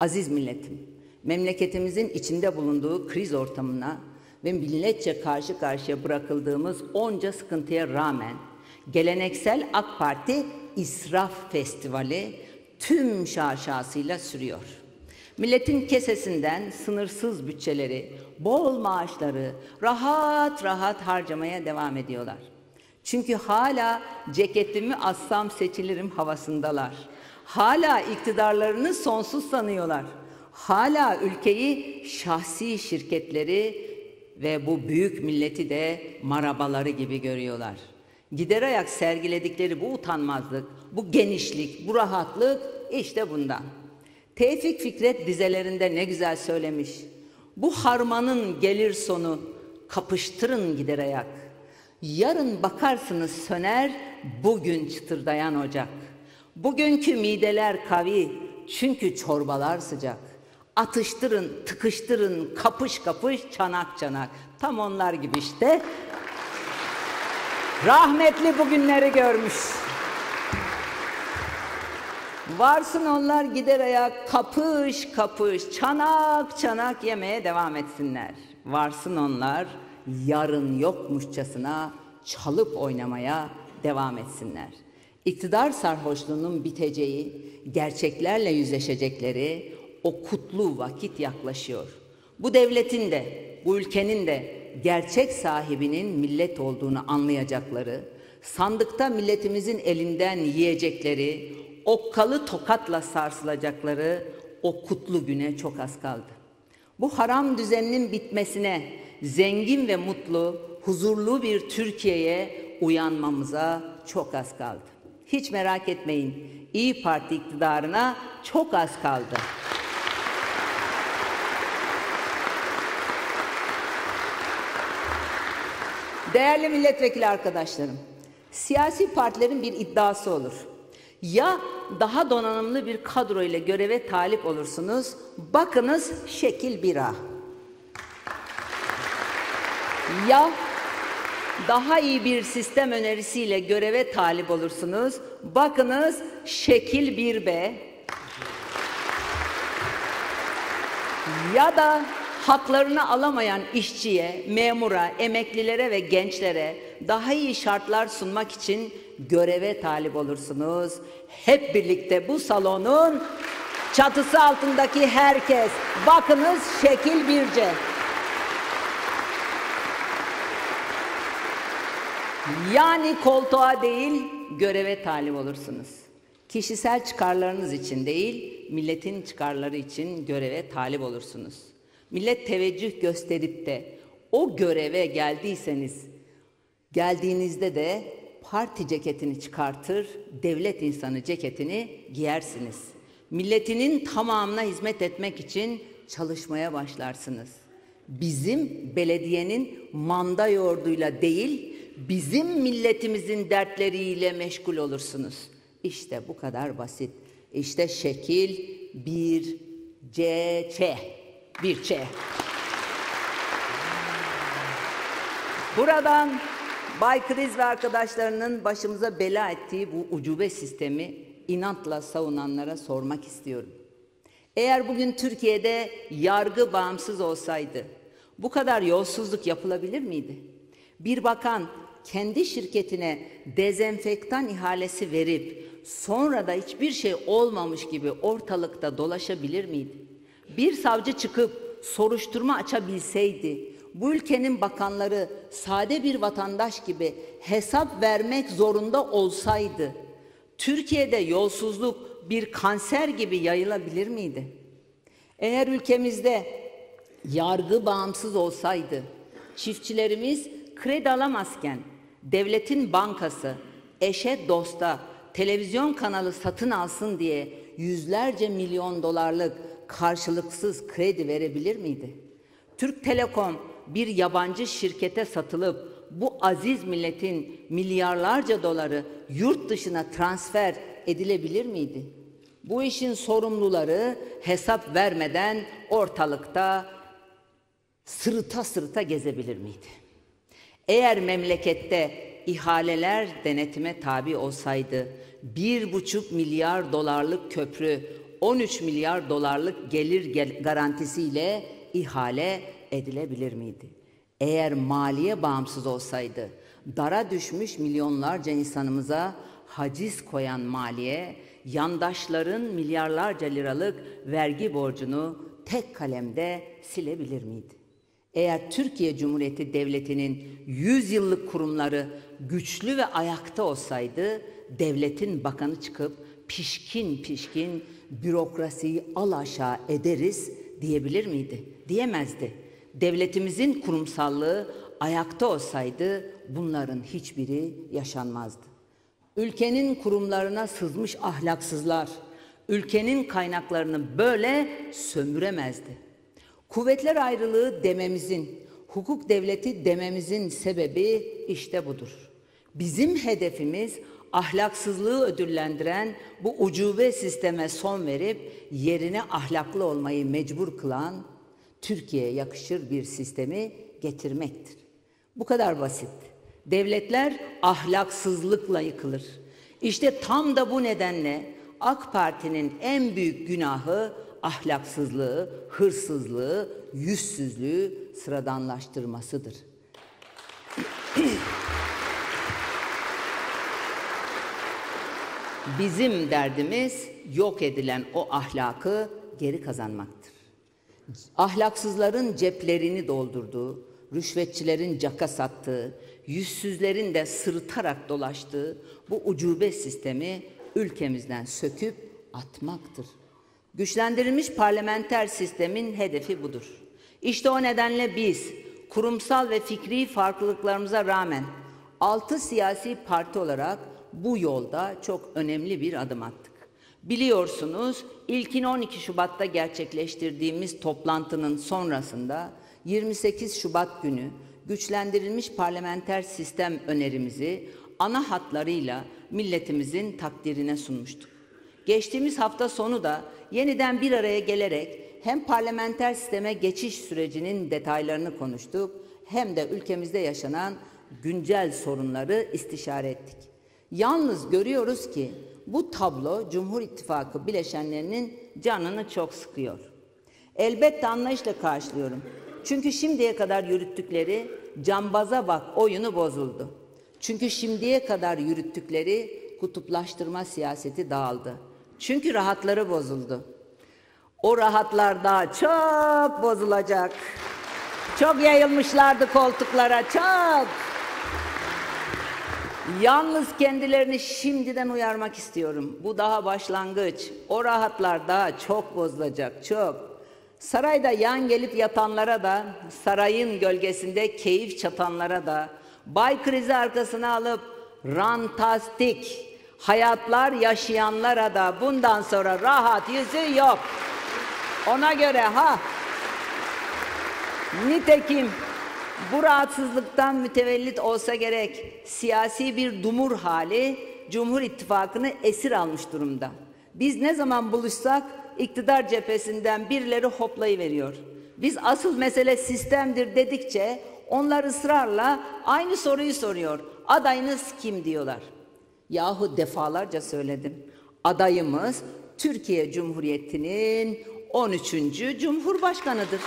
Aziz milletim, memleketimizin içinde bulunduğu kriz ortamına ve milletçe karşı karşıya bırakıldığımız onca sıkıntıya rağmen geleneksel AK Parti İsraf Festivali tüm şaşasıyla sürüyor. Milletin kesesinden sınırsız bütçeleri, bol maaşları rahat rahat harcamaya devam ediyorlar. Çünkü hala ceketimi assam seçilirim havasındalar. Hala iktidarlarını sonsuz sanıyorlar. Hala ülkeyi şahsi şirketleri ve bu büyük milleti de marabaları gibi görüyorlar. Gider ayak sergiledikleri bu utanmazlık, bu genişlik, bu rahatlık işte bundan. Tevfik Fikret dizelerinde ne güzel söylemiş. Bu harmanın gelir sonu kapıştırın gider ayak. Yarın bakarsınız söner bugün çıtırdayan ocak. Bugünkü mideler kavi çünkü çorbalar sıcak. Atıştırın, tıkıştırın, kapış kapış, çanak çanak. Tam onlar gibi işte. Rahmetli bugünleri görmüş. Varsın onlar gider ayak kapış kapış, çanak çanak yemeye devam etsinler. Varsın onlar yarın yokmuşçasına çalıp oynamaya devam etsinler. İktidar sarhoşluğunun biteceği, gerçeklerle yüzleşecekleri o kutlu vakit yaklaşıyor. Bu devletin de, bu ülkenin de gerçek sahibinin millet olduğunu anlayacakları, sandıkta milletimizin elinden yiyecekleri, okkalı tokatla sarsılacakları o kutlu güne çok az kaldı. Bu haram düzeninin bitmesine, zengin ve mutlu, huzurlu bir Türkiye'ye uyanmamıza çok az kaldı. Hiç merak etmeyin, İyi Parti iktidarına çok az kaldı. Değerli milletvekili arkadaşlarım, siyasi partilerin bir iddiası olur. Ya daha donanımlı bir kadro ile göreve talip olursunuz, bakınız şekil 1A. Ya daha iyi bir sistem önerisiyle göreve talip olursunuz, bakınız şekil 1B. Ya da haklarını alamayan işçiye, memura, emeklilere ve gençlere daha iyi şartlar sunmak için göreve talip olursunuz. Hep birlikte bu salonun çatısı altındaki herkes bakınız şekil birce. Yani koltuğa değil göreve talip olursunuz. Kişisel çıkarlarınız için değil, milletin çıkarları için göreve talip olursunuz. Millet teveccüh gösterip de o göreve geldiyseniz, geldiğinizde de parti ceketini çıkartır, devlet insanı ceketini giyersiniz. Milletinin tamamına hizmet etmek için çalışmaya başlarsınız. Bizim belediyenin manda yoğurduyla değil, bizim milletimizin dertleriyle meşgul olursunuz. İşte bu kadar basit. İşte şekil bir C, Ç. Bir Ç. Buradan Bay Kriz ve arkadaşlarının başımıza bela ettiği bu ucube sistemi inatla savunanlara sormak istiyorum. Eğer bugün Türkiye'de yargı bağımsız olsaydı bu kadar yolsuzluk yapılabilir miydi? Bir bakan kendi şirketine dezenfektan ihalesi verip sonra da hiçbir şey olmamış gibi ortalıkta dolaşabilir miydi? Bir savcı çıkıp soruşturma açabilseydi bu ülkenin bakanları sade bir vatandaş gibi hesap vermek zorunda olsaydı Türkiye'de yolsuzluk bir kanser gibi yayılabilir miydi? Eğer ülkemizde yargı bağımsız olsaydı çiftçilerimiz kredi alamazken devletin bankası eşe dosta televizyon kanalı satın alsın diye yüzlerce milyon dolarlık karşılıksız kredi verebilir miydi? Türk Telekom bir yabancı şirkete satılıp bu aziz milletin milyarlarca doları yurt dışına transfer edilebilir miydi? Bu işin sorumluları hesap vermeden ortalıkta sırıta sırıta gezebilir miydi? Eğer memlekette ihaleler denetime tabi olsaydı bir buçuk milyar dolarlık köprü 13 milyar dolarlık gelir garantisiyle ihale edilebilir miydi? Eğer maliye bağımsız olsaydı, dara düşmüş milyonlarca insanımıza haciz koyan maliye, yandaşların milyarlarca liralık vergi borcunu tek kalemde silebilir miydi? Eğer Türkiye Cumhuriyeti Devleti'nin 100 yıllık kurumları güçlü ve ayakta olsaydı, devletin bakanı çıkıp pişkin pişkin bürokrasiyi al aşağı ederiz diyebilir miydi? Diyemezdi. Devletimizin kurumsallığı ayakta olsaydı bunların hiçbiri yaşanmazdı. Ülkenin kurumlarına sızmış ahlaksızlar, ülkenin kaynaklarını böyle sömüremezdi. Kuvvetler ayrılığı dememizin, hukuk devleti dememizin sebebi işte budur. Bizim hedefimiz ahlaksızlığı ödüllendiren bu ucube sisteme son verip yerine ahlaklı olmayı mecbur kılan Türkiye'ye yakışır bir sistemi getirmektir. Bu kadar basit. Devletler ahlaksızlıkla yıkılır. İşte tam da bu nedenle AK Parti'nin en büyük günahı ahlaksızlığı, hırsızlığı, yüzsüzlüğü sıradanlaştırmasıdır. Bizim derdimiz yok edilen o ahlakı geri kazanmaktır. Ahlaksızların ceplerini doldurduğu, rüşvetçilerin caka sattığı, yüzsüzlerin de sırıtarak dolaştığı bu ucube sistemi ülkemizden söküp atmaktır. Güçlendirilmiş parlamenter sistemin hedefi budur. İşte o nedenle biz kurumsal ve fikri farklılıklarımıza rağmen altı siyasi parti olarak bu yolda çok önemli bir adım attık. Biliyorsunuz ilkin 12 Şubat'ta gerçekleştirdiğimiz toplantının sonrasında 28 Şubat günü güçlendirilmiş parlamenter sistem önerimizi ana hatlarıyla milletimizin takdirine sunmuştuk. Geçtiğimiz hafta sonu da yeniden bir araya gelerek hem parlamenter sisteme geçiş sürecinin detaylarını konuştuk hem de ülkemizde yaşanan güncel sorunları istişare ettik. Yalnız görüyoruz ki bu tablo Cumhur İttifakı bileşenlerinin canını çok sıkıyor. Elbette anlayışla karşılıyorum. Çünkü şimdiye kadar yürüttükleri cambaza bak oyunu bozuldu. Çünkü şimdiye kadar yürüttükleri kutuplaştırma siyaseti dağıldı. Çünkü rahatları bozuldu. O rahatlar daha çok bozulacak. Çok yayılmışlardı koltuklara, çok. Yalnız kendilerini şimdiden uyarmak istiyorum. Bu daha başlangıç. O rahatlar daha çok bozulacak, çok. Sarayda yan gelip yatanlara da, sarayın gölgesinde keyif çatanlara da, bay krizi arkasına alıp rantastik hayatlar yaşayanlara da bundan sonra rahat yüzü yok. Ona göre ha. Nitekim bu rahatsızlıktan mütevellit olsa gerek siyasi bir dumur hali Cumhur İttifakı'nı esir almış durumda. Biz ne zaman buluşsak iktidar cephesinden birileri hoplayıveriyor. Biz asıl mesele sistemdir dedikçe onlar ısrarla aynı soruyu soruyor. Adayınız kim diyorlar. Yahu defalarca söyledim. Adayımız Türkiye Cumhuriyeti'nin 13. Cumhurbaşkanıdır.